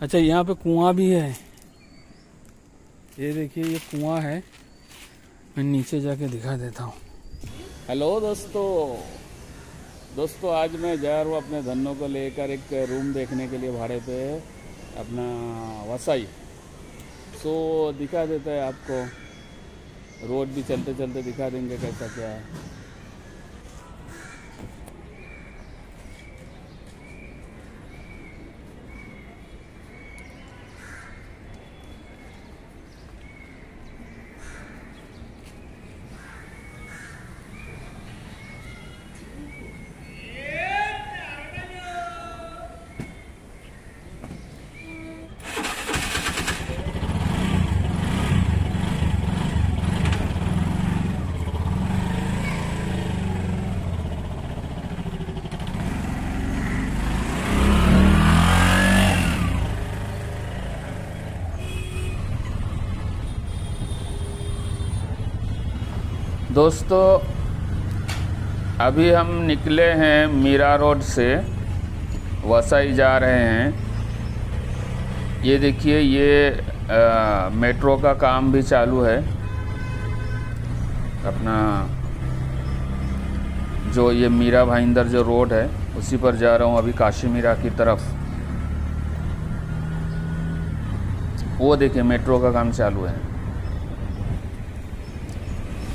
अच्छा यहाँ पे कुआँ भी है। ये देखिए, ये कुआँ है। मैं नीचे जाके दिखा देता हूँ। हेलो दोस्तों। दोस्तों, आज मैं जा रहा हूँ अपने धनों को लेकर एक रूम देखने के लिए भाड़े पे, अपना वसाई। सो, दिखा देता है आपको। रोड भी चलते चलते दिखा देंगे कैसा क्या है। दोस्तों अभी हम निकले हैं मीरा रोड से। वसई जा रहे हैं। ये देखिए ये आ, मेट्रो का काम भी चालू है। अपना जो ये मीरा भाईंदर जो रोड है उसी पर जा रहा हूँ अभी काशी मीरा की तरफ़। वो देखिए मेट्रो का काम चालू है।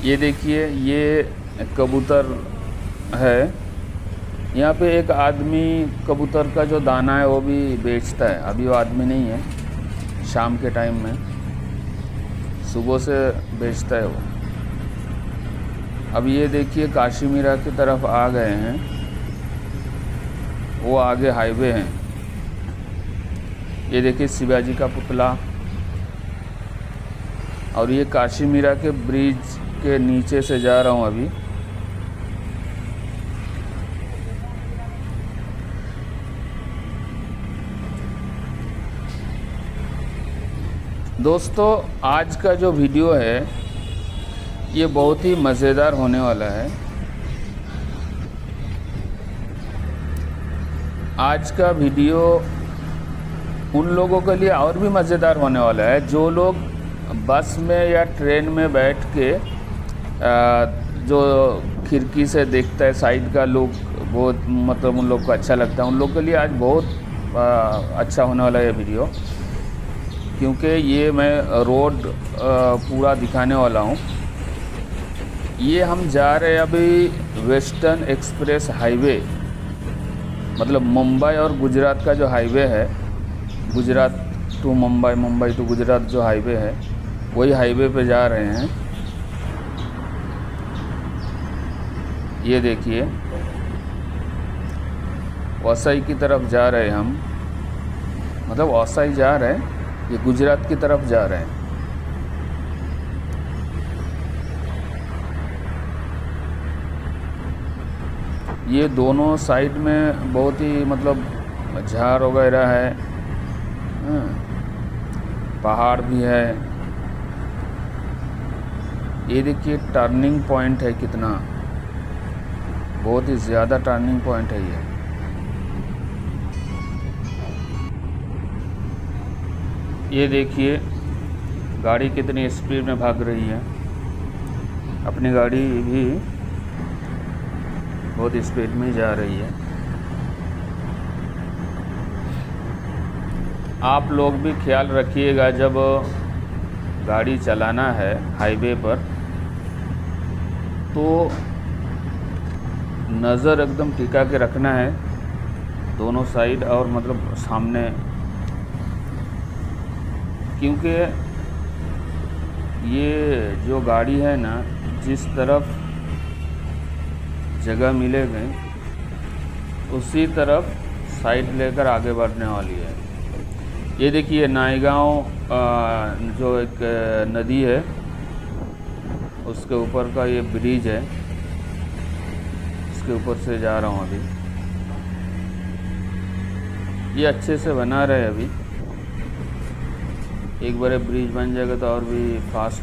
ये देखिए, ये कबूतर है। यहाँ पे एक आदमी कबूतर का जो दाना है, वो भी बेचता है। अभी वो आदमी नहीं है, शाम के टाइम में। सुबह से बेचता है वो। अब ये देखिए, काशीमीरा की तरफ़ आ गए हैं। वो आगे हाईवे हैं। ये देखिए, शिवाजी का पुतला। और ये काशीमीरा के ब्रिज के नीचे से जा रहा हूँ अभी। दोस्तों, आज का जो वीडियो है, ये बहुत ही मज़ेदार होने वाला है। आज का वीडियो उन लोगों के लिए और भी मज़ेदार होने वाला है, जो लोग बस में या ट्रेन में बैठ के जो खिड़की से देखता है, साइड का लुक बहुत मतलब उन लोग को अच्छा लगता है। उन लोग के लिए आज बहुत अच्छा होने वाला है वीडियो क्योंकि ये मैं रोड पूरा दिखाने वाला हूँ। ये हम जा रहे हैं अभी वेस्टर्न एक्सप्रेस हाईवे मतलब मुंबई और गुजरात का जो हाईवे है, गुजरात टू मुंबई मुंबई टू गुजरात जो हाईवे है, वही हाईवे पे जा रहे हैं। ये देखिए। वसई की तरफ़ जा रहे हैं हम। मतलब वसई जा रहे हैं ये गुजरात की तरफ़ जा रहे हैं। ये दोनों साइड में बहुत ही मतलब झाड़ वगैरह है। हाँ, पहाड़ भी है। ये देखिए टर्निंग पॉइंट है कितना। बहुत ही ज़्यादा टर्निंग पॉइंट है ये। ये देखिए, गाड़ी कितनी स्पीड में भाग रही है। अपनी गाड़ी भी बहुत स्पीड में जा रही है। आप लोग भी ख्याल रखिएगा, जब गाड़ी चलाना है हाईवे पर तो नज़र एकदम टिका के रखना है। दोनों साइड और मतलब सामने। क्योंकि ये जो गाड़ी है ना, जिस तरफ़ जगह मिले मिलेगी उसी तरफ़ साइड लेकर आगे बढ़ने वाली है। ये देखिए नाईगांव जो एक नदी है, उसके ऊपर का ये ब्रिज है। इसके ऊपर से जा रहा हूँ अभी। ये अच्छे से बना रहे अभी। एक बार ब्रिज बन जाएगा तो और भी फास्ट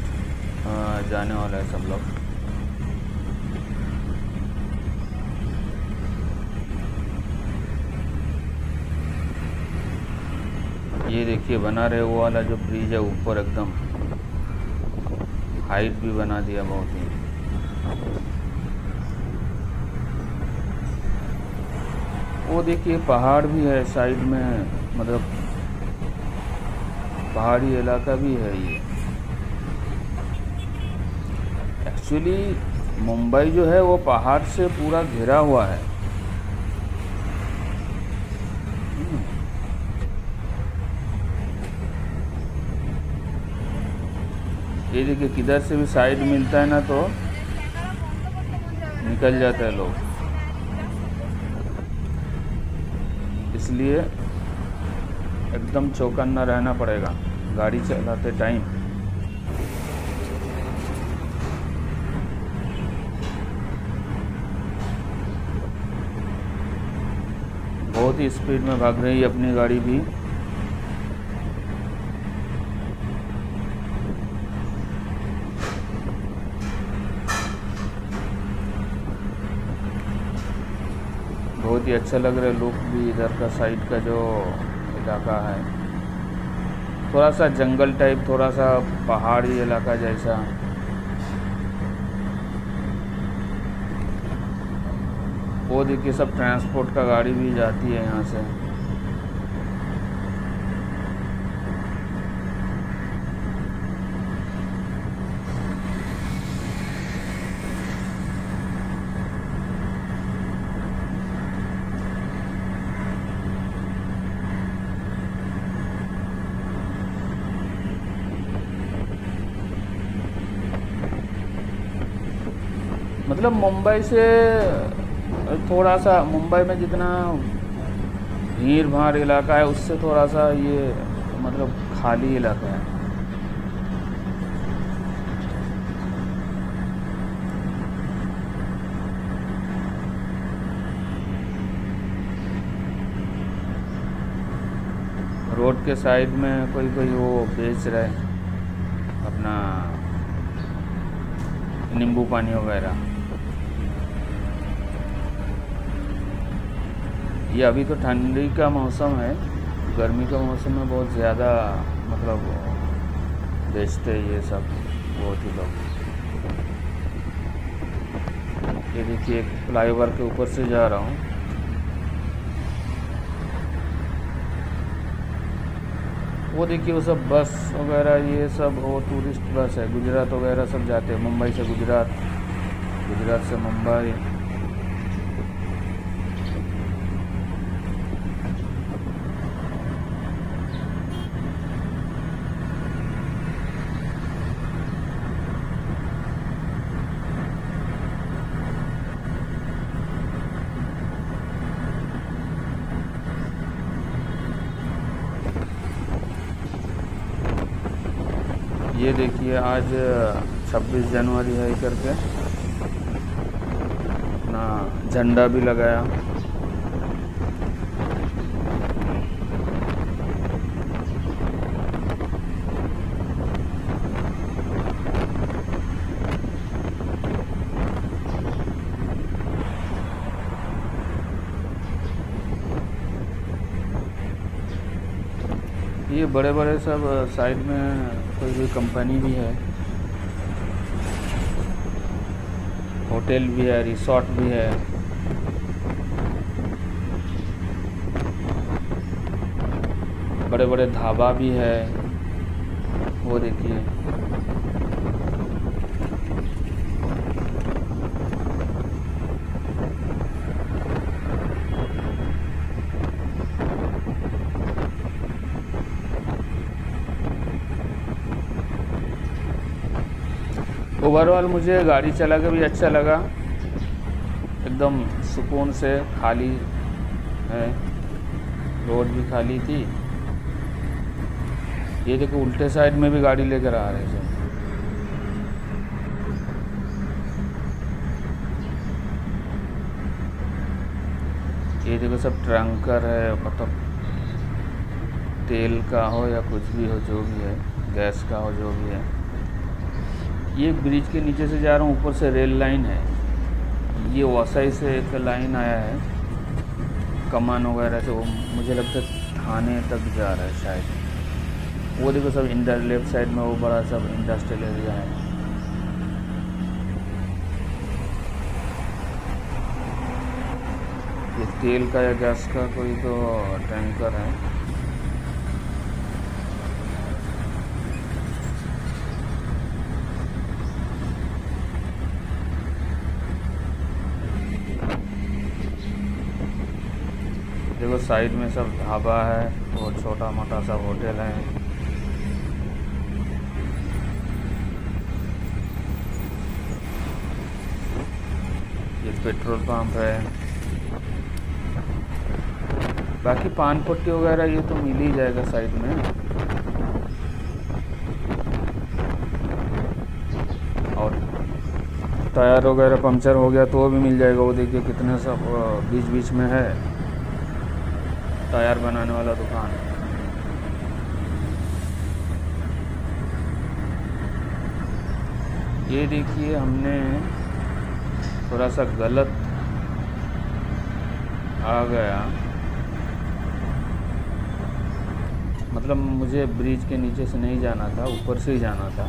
जाने वाला है सब लोग। ये देखिए, बना रहे वो वाला जो ब्रिज है ऊपर एकदम। हाइट भी बना दिया बहुत ही। वो देखिए, पहाड़ भी है साइड में मतलब पहाड़ी इलाका भी है ये। एक्चुअली मुंबई जो है, वो पहाड़ से पूरा घिरा हुआ है। ये देखिए, किधर से भी साइड मिलता है ना तो निकल जाता है लोग। इसलिए एकदम चौकन्ना रहना पड़ेगा। गाड़ी चलाते टाइम बहुत ही स्पीड में भाग रही है अपनी गाड़ी भी बहुत ही अच्छा लग रहा है लुक भी इधर का साइड का जो इलाका है। थोड़ा सा जंगल टाइप थोड़ा सा पहाड़ी इलाका जैसा। वो देखिए, सब ट्रांसपोर्ट का गाड़ी भी जाती है यहाँ से। मतलब मुंबई से थोड़ा सा मुंबई में जितना भीड़ भाड़ इलाका है, उससे थोड़ा सा ये मतलब खाली इलाका है। रोड के साइड में कोई कोई वो बेच रहा अपना नींबू पानी वगैरह। ये अभी तो ठंडी का मौसम है। गर्मी का मौसम में बहुत ज़्यादा मतलब बेचते ये सब, बहुत ही लोग। ये देखिए, एक फ्लाईओवर के ऊपर से जा रहा हूँ। वो देखिए, वो सब बस वगैरह, ये सब, वो टूरिस्ट बस है। गुजरात वगैरह सब जाते हैं। मुंबई से गुजरात गुजरात से मुंबई। ये देखिए, आज 26 जनवरी है करके। अपना झंडा भी लगाया। ये बड़े बड़े सब साइड में कोई कोई कंपनी भी है। होटल भी है, रिसोर्ट भी है। बड़े बड़े ढाबा भी है। वो देखिए। ओवरऑल मुझे गाड़ी चला के भी अच्छा लगा। एकदम सुकून से खाली है। रोड भी खाली थी। ये देखो, उल्टे साइड में भी गाड़ी लेकर आ रहे थे। ये देखो, सब ट्रंकर है मतलब तेल का हो या कुछ भी हो, जो भी है, गैस का हो, जो भी है। ये ब्रिज के नीचे से जा रहा हूँ, ऊपर से रेल लाइन है। ये वसाई से एक लाइन आया है। कमान वगैरह से वो मुझे लगता है थाने तक जा रहा है शायद। वो देखो सब इंडर लेफ़्ट साइड में वो बड़ा सब इंडस्ट्रियल एरिया है। ये तेल का या गैस का कोई तो टैंकर है देखो साइड में सब ढाबा है और छोटा मोटा सा होटल है। ये पेट्रोल पंप है। बाकी पान पट्टी वगैरह ये तो मिल ही जाएगा साइड में। और टायर वगैरह पंक्चर हो गया तो वो भी मिल जाएगा। वो देखिए कितने सब बीच बीच में है। टायर बनाने वाला दुकान। ये देखिए हमने थोड़ा सा गलत आ गया। मतलब मुझे ब्रिज के नीचे से नहीं जाना था ऊपर से ही जाना था।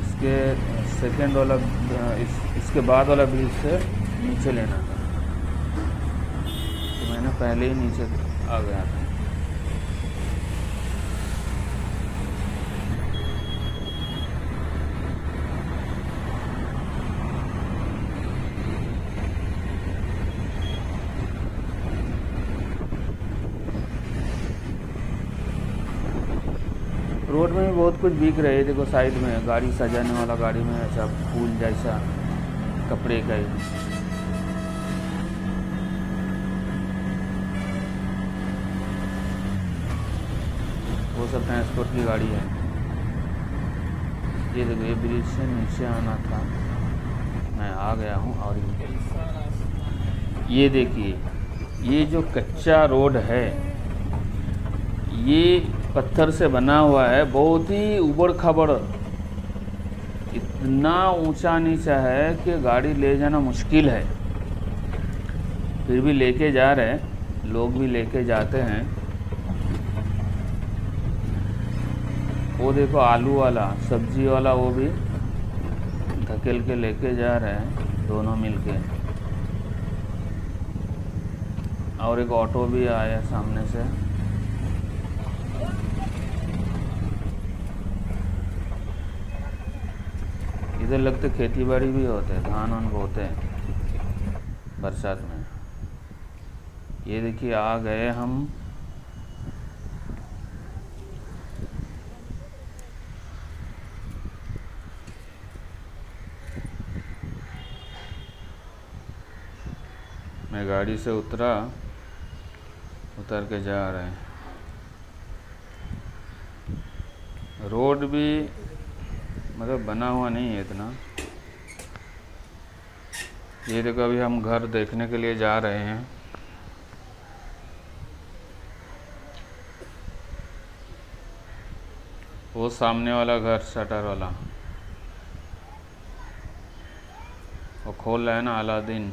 इसके सेकेंड वाला इस, इसके बाद वाला ब्रिज से नीचे लेना था। तो मैंने पहले ही नीचे आ गया। था रोड में भी बहुत कुछ बिक रहे देखो साइड में, गाड़ी सजाने वाला गाड़ी में ऐसा फूल जैसा कपड़े का सब ट्रांसपोर्ट की गाड़ी है। ये देखो, ये ब्रिज से नीचे आना था। मैं आ गया हूँ और ये देखिए, ये जो कच्चा रोड है, ये पत्थर से बना हुआ है, बहुत ही उबड़ खबड़। इतना ऊँचा नीचा है कि गाड़ी ले जाना मुश्किल है। फिर भी लेके जा रहे हैं, लोग भी लेके जाते हैं। वो देखो आलू वाला, सब्ज़ी वाला वो भी धकेल के लेके जा रहे हैं, दोनों मिलके। और एक ऑटो भी आया सामने से। इधर लगते खेती बाड़ी भी होते हैं, धान वान बोते हैं, बरसात में। ये देखिए आ गए हम। मैं गाड़ी से उतरा, उतर के जा रहे हैं। रोड भी मतलब बना हुआ नहीं है इतना। ये देखो, अभी हम घर देखने के लिए जा रहे हैं। वो सामने वाला घर, शटर वाला। वो खोल रहा है ना, अलादीन।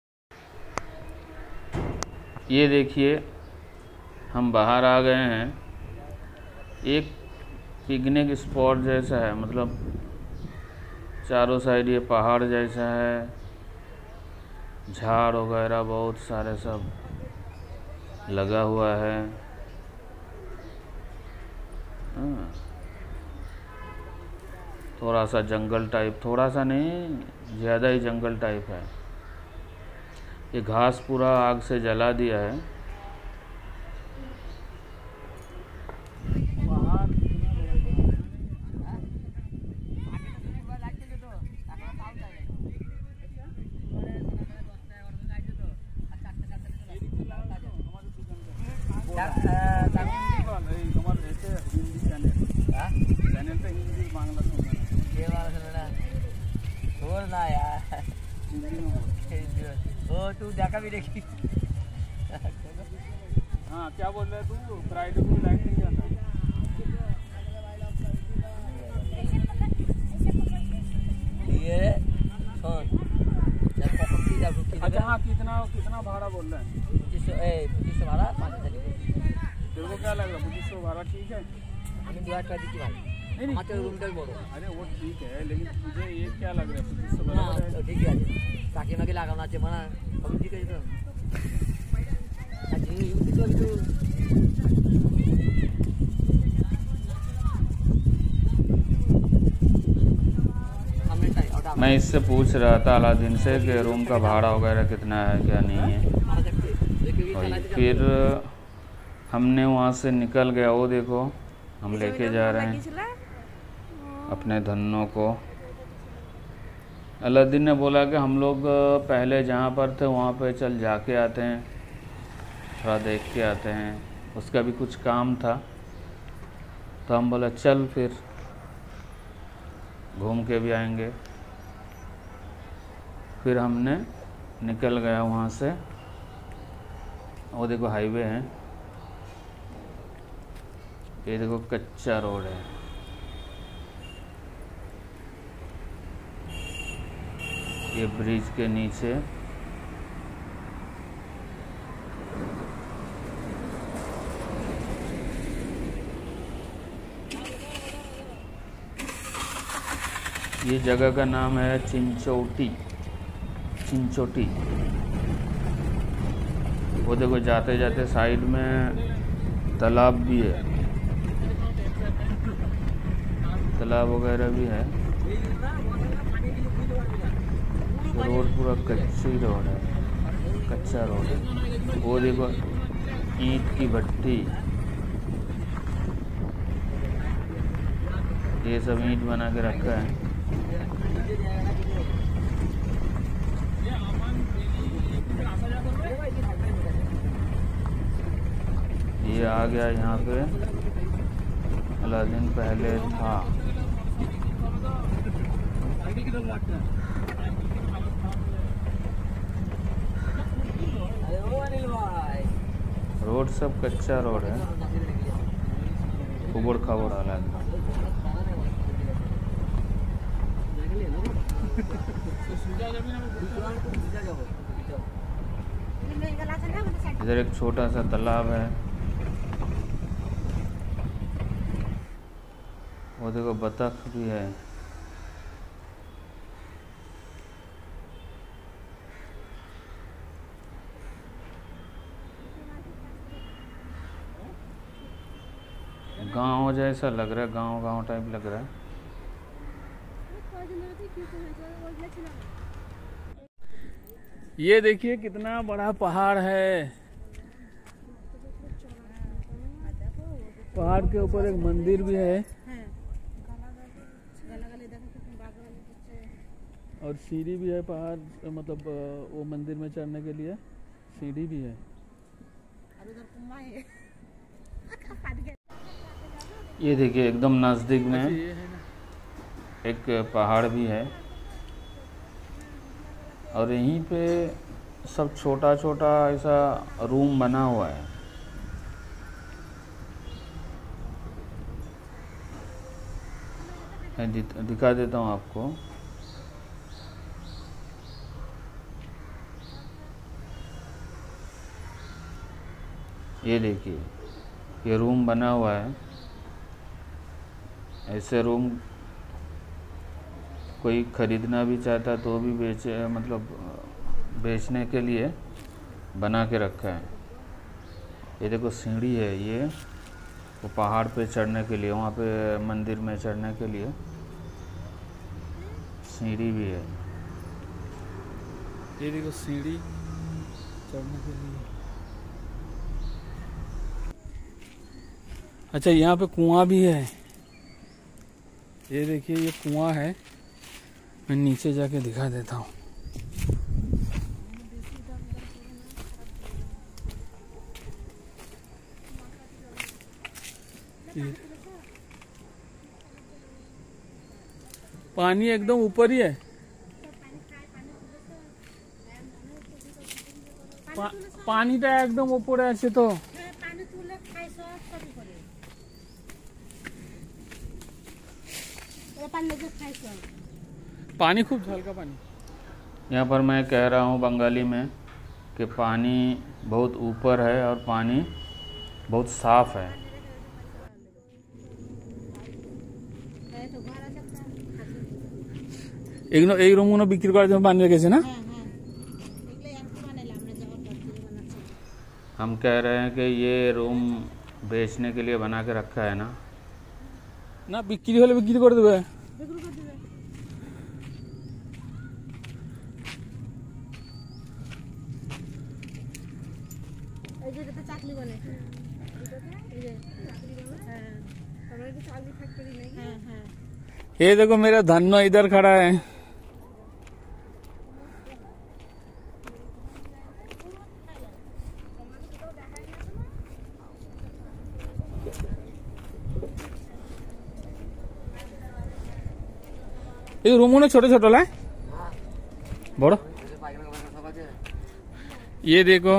ये देखिए, हम बाहर आ गए हैं। एक पिकनिक स्पॉट जैसा है मतलब चारों साइड ये पहाड़ जैसा है। झाड़ वगैरह बहुत सारे सब लगा हुआ है। हाँ। थोड़ा सा जंगल टाइप, थोड़ा सा नहीं, ज़्यादा ही जंगल टाइप है। ये घास पूरा आग से जला दिया है। हो तू देखा भी देखी। हाँ क्या बोल रहा है तू? प्राइड को लाइक नहीं जाता। ये फ़ोन। अच्छा हाँ कितना कितना भाड़ा बोल रहा है? पच्चीस सौ पच्चीस सौ भाड़ा पाँच हज़ार तेरे को क्या लग रहा है पच्चीस सौ भाड़ा ठीक है? हमें दो हज़ार की भाड़ा। नहीं नहीं। रूम का भी बोलो। अरे वो ठीक है लेकिन मुझे ये क्या लग रहा है पच्चीस सौ भाड़ा हाँ, तो ठीक है। ঠিকই আছে চাকরি মাকি লাগানো আছে মানে সব ঠিক আছে তো আচ্ছা ইউটি তো একটু সামনেটাই ওটা मैं इससे पूछ रहा था अलादीन से कि रूम का भाड़ा वगैरह कितना है क्या नहीं है আমরা দেখতে দেখে और फिर हमने वहाँ से निकल गया वो देखो हम लेके जा रहे हैं अपने धनों को अलादीन ने बोला कि हम लोग पहले जहाँ पर थे वहाँ पे चल जाके आते हैं, थोड़ा देख के आते हैं। उसका भी कुछ काम था। तो हम बोला, चल फिर, घूम के भी आएँगे। फिर हमने निकल गया वहाँ से। वो देखो हाईवे है। ये देखो कच्चा रोड है। ये ब्रिज के नीचे। ये जगह का नाम है चिंचोटी। चिंचोटी। वो देखो जाते जाते साइड में तालाब भी है। तालाब वगैरह भी है। रोड पूरा कच्ची रोड है, कच्चा रोड है। वो देखो, ईंट की भट्टी। ये सब ईंट बना के रखा है। ये आ गया यहाँ पे। अलादीन पहले था। रोड सब कच्चा रोड है। उबड़ खाबड़ वाला है। इधर एक छोटा सा तालाब है। वो देखो बतख भी है। गाँव जैसा लग रहा है गाँव गाँव टाइप लग रहा है। ये देखिए कितना बड़ा पहाड़ है। पहाड़ के ऊपर एक मंदिर भी है। और सीढ़ी भी है पहाड़ मतलब वो मंदिर में चढ़ने के लिए। सीढ़ी भी है। ये देखिए एकदम नज़दीक में एक पहाड़ भी है। और यहीं पे सब छोटा छोटा ऐसा रूम बना हुआ है। मैं दिखा देता हूँ आपको। ये देखिए ये रूम बना हुआ है। ऐसे रूम कोई खरीदना भी चाहता तो भी बेचे मतलब बेचने के लिए बना के रखा है। ये देखो सीढ़ी है ये, वो पहाड़ पे चढ़ने के लिए, वहाँ पे मंदिर में चढ़ने के लिए सीढ़ी भी है। ये देखो सीढ़ी, चढ़ने के लिए। अच्छा यहाँ पे कुआँ भी है। ये देखिए ये कुआँ है। मैं नीचे जाके दिखा देता हूँ। पानी एकदम ऊपर ही है। पा, पानी तो एकदम ऊपर है ऐसे तो। पानी खूब हल्का पानी यहाँ पर मैं कह रहा हूँ बंगाली में कि पानी बहुत ऊपर है और पानी बहुत साफ है এই তো ঘর আছে একটা আছে। এগুলো এই রুমগুলো বিক্রি করার জন্য বানিয়ে রেখেছে না হ্যাঁ হ্যাঁ এগুলো আমি বানাইলাম আমরা যাওয়ার পর থেকে বানাচ্ছি हम कह रहे हैं कि ये रूम बेचने के लिए बना के रखा है ना না বিক্রি হলে বিক্রি করে দেবে বিক্রি করে দিবে এই যে এটাতে চাকরি বলে এই যে হ্যাঁ আমরা কি চাকরি ফ্যাক্টরি নেই হ্যাঁ হ্যাঁ ये देखो मेरा धन्नो इधर खड़ा है ये उन्हें छोटे छोटे लाए बड़ो ये देखो।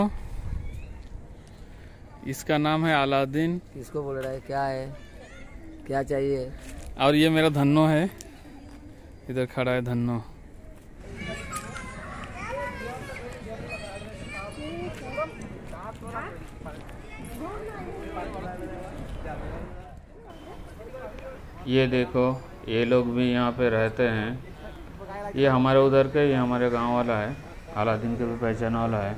इसका नाम है अलादीन। किसको बोल रहा है? क्या है? क्या चाहिए? और ये मेरा धन्नो है। इधर खड़ा है धन्नो। ये देखो। ये लोग भी यहाँ पे रहते हैं ये हमारे उधर के ये हमारे गाँव वाला है अलादीन के भी पहचान वाला है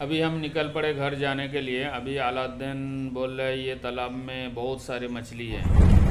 अभी हम निकल पड़े घर जाने के लिए अभी अलादीन बोल रहे ये तालाब में बहुत सारी मछली है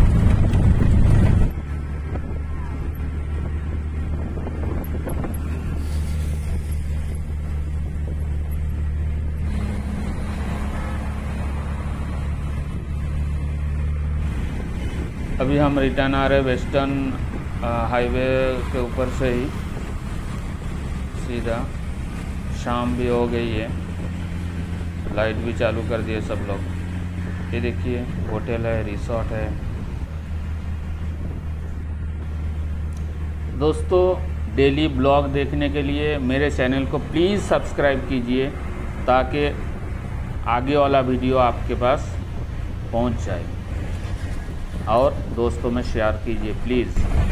अभी हम रिटर्न आ रहे वेस्टर्न हाईवे के ऊपर से ही। सीधा। शाम भी हो गई है। लाइट भी चालू कर दिए सब लोग। ये देखिए होटल है रिसोर्ट है। दोस्तों डेली ब्लॉग देखने के लिए मेरे चैनल को प्लीज़ सब्सक्राइब कीजिए, ताकि आगे वाला वीडियो आपके पास पहुँच जाए। और दोस्तों में शेयर कीजिए प्लीज़